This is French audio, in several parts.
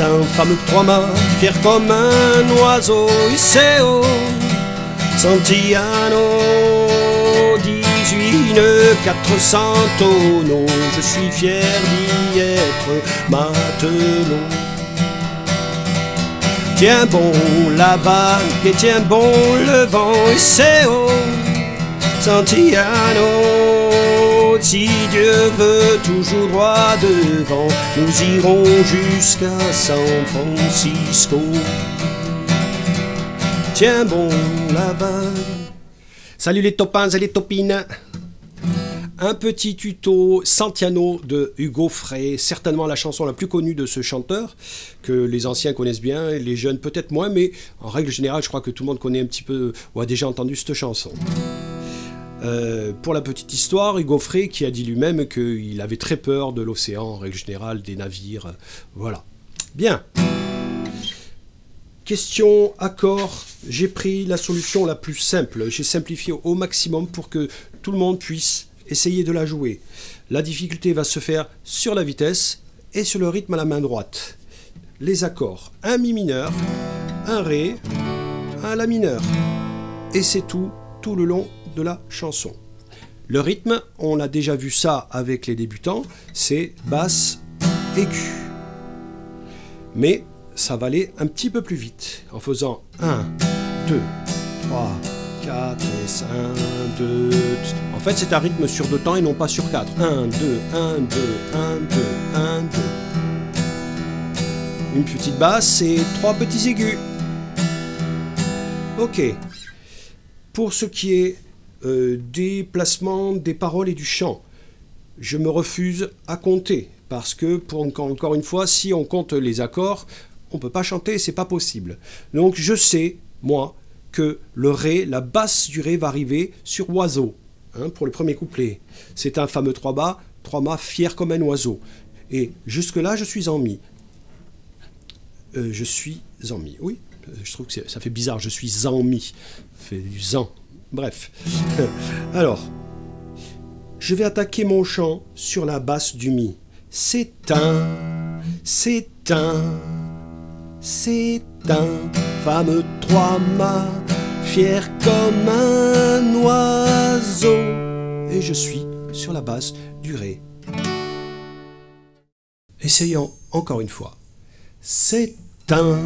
un fameux trois-mâts, fier comme un oiseau, Iseo, Santiano, 18 nœuds, 400 tonneaux, je suis fier d'y être matelot. Tiens bon la vague et tiens bon le vent, Iseo, Santiano, si Dieu veut toujours droit devant, nous irons jusqu'à San Francisco. Tiens bon vague. Salut les topins et les topines. Un petit tuto Santiano de Hugo Frey, certainement la chanson la plus connue de ce chanteur, que les anciens connaissent bien, les jeunes peut-être moins, mais en règle générale, je crois que tout le monde connaît un petit peu ou a déjà entendu cette chanson. Euh, pour la petite histoire, Hugo Frey qui a dit lui-même qu'il avait très peur de l'océan en règle générale, des navires, euh, voilà. Bien. Question, accord, j'ai pris la solution la plus simple, j'ai simplifié au maximum pour que tout le monde puisse essayer de la jouer. La difficulté va se faire sur la vitesse et sur le rythme à la main droite. Les accords, un mi mineur, un ré, un la mineur. Et c'est tout, tout le long de la chanson. Le rythme, on a déjà vu ça avec les débutants, c'est basse, aigu. Mais ça va aller un petit peu plus vite en faisant 1, 2, 3, 4, 5, 2. En fait, c'est un rythme sur deux temps et non pas sur 4. 1, 2, 1, 2, 1, 2, 1, 2. Une petite basse et trois petits aigus. Ok. Pour ce qui est euh, des placements des paroles et du chant. Je me refuse à compter parce que, encore une fois, si on compte les accords, on ne peut pas chanter, c'est pas possible. Donc je sais, moi, que le ré, la basse du ré va arriver sur oiseau, hein, pour le premier couplet. C'est un fameux trois bas, trois mâts fier comme un oiseau. Et jusque-là, je suis en mi. Euh, je suis en mi, oui. Je trouve que ça fait bizarre, je suis en mi. fait du zan, Bref. Alors, je vais attaquer mon chant sur la basse du mi. C'est un, c'est un, c'est un fameux trois-mâts, fier comme un oiseau. Et je suis sur la basse du ré. Essayons encore une fois. C'est un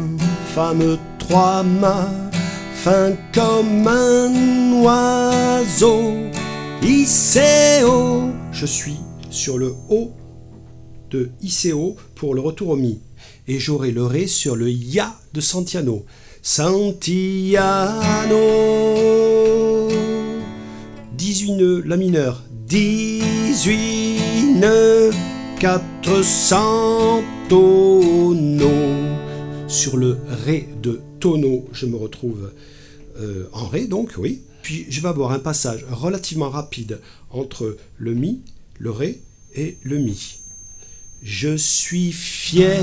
fameux trois-mâts fin comme un oiseau. Iseo, je suis sur le haut de Iseo pour le retour au mi. Et j'aurai le ré sur le ya de Santiano. Santiano. 18 nœuds, la mineur. 18 nœuds, 400 tonneaux. Sur le ré de tonneau, je me retrouve euh, en Ré, donc, oui. Puis je vais avoir un passage relativement rapide entre le Mi, le Ré et le Mi. Je suis fier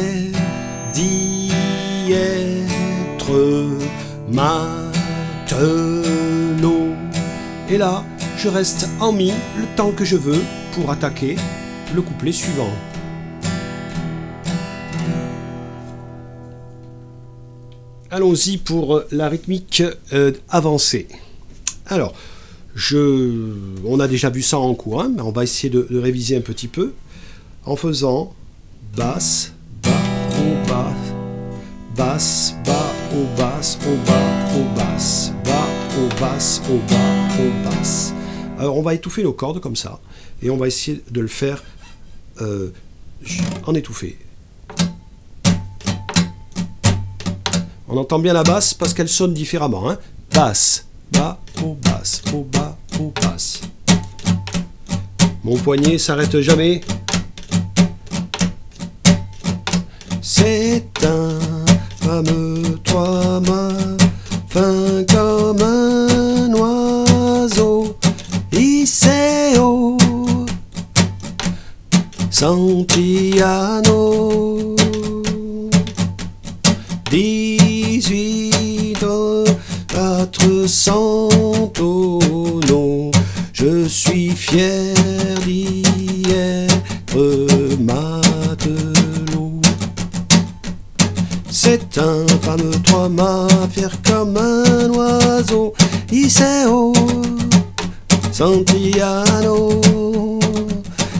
d'y être matelot. Et là, je reste en Mi le temps que je veux pour attaquer le couplet suivant. Allons-y pour euh, la rythmique euh, avancée. Alors, je, on a déjà vu ça en cours, hein, mais on va essayer de, réviser un petit peu en faisant basse, bas, haut, bas, basse, bas, haut, basse, haut, bas, haut, basse, bas, haut, basse, haut, bas, haut, basse. Alors, on va étouffer nos cordes comme ça, et on va essayer de le faire euh, en étouffé. On entend bien la basse parce qu'elle sonne différemment. Hein. Basse, bas, haut, basse, bas, basse. Mon poignet s'arrête jamais. C'est un fameux trois mains, fin comme un oiseau. Iseo, Santiano. 18 400 tonneaux. Je suis fier d'y être matelot. un pas de trois mâts, fier comme un oiseau, Iseo, Santillano,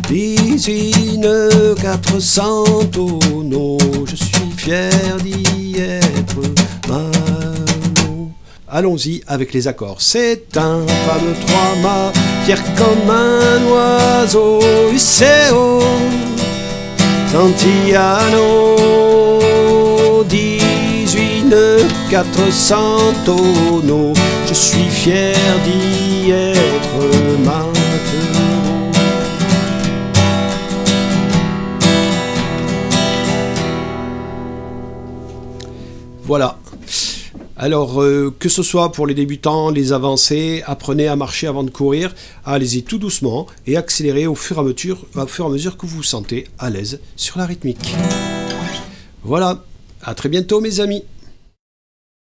Dix-huit, quatre cents tonneaux, je suis fier d'y être. Allons-y avec les accords. C'est un de trois mâts, fier comme un oiseau, Iseo, Santillano, 18 nœuds, 400 tonneaux, je suis fier d'y être maintenant. Voilà. Alors, euh, que ce soit pour les débutants, les avancés, apprenez à marcher avant de courir, allez-y tout doucement et accélérez au fur, et à mesure, au fur et à mesure que vous vous sentez à l'aise sur la rythmique. Voilà, à très bientôt mes amis.